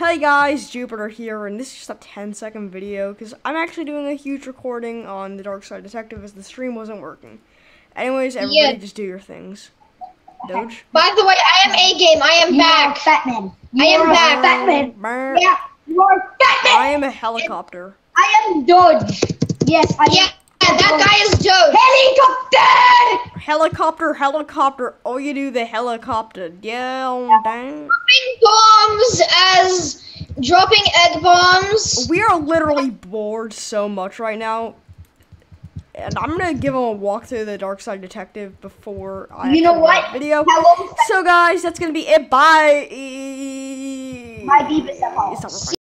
Hey guys, Jupiter here, and this is just a 10 second video because I'm actually doing a huge recording on the Darkside Detective as the stream wasn't working. Anyways, everybody Yeah. just do your things. Doge? By the way, I am A game. I am You back. are fat man. You I am are back. Fat man. Brr. Yeah, you are fat man. I am a helicopter. I am Doge. Yes, I Yeah, am. that guy is Joe. Helicopter. Helicopter, helicopter. Oh, you do the helicopter. Yeah, dang. Bombs as dropping egg bombs. We are literally bored so much right now. And I'm gonna give them a walk through the Darkside Detective before I You know what? video. Hello. So guys, that's gonna be it. Bye. My beep is up. Stop recording.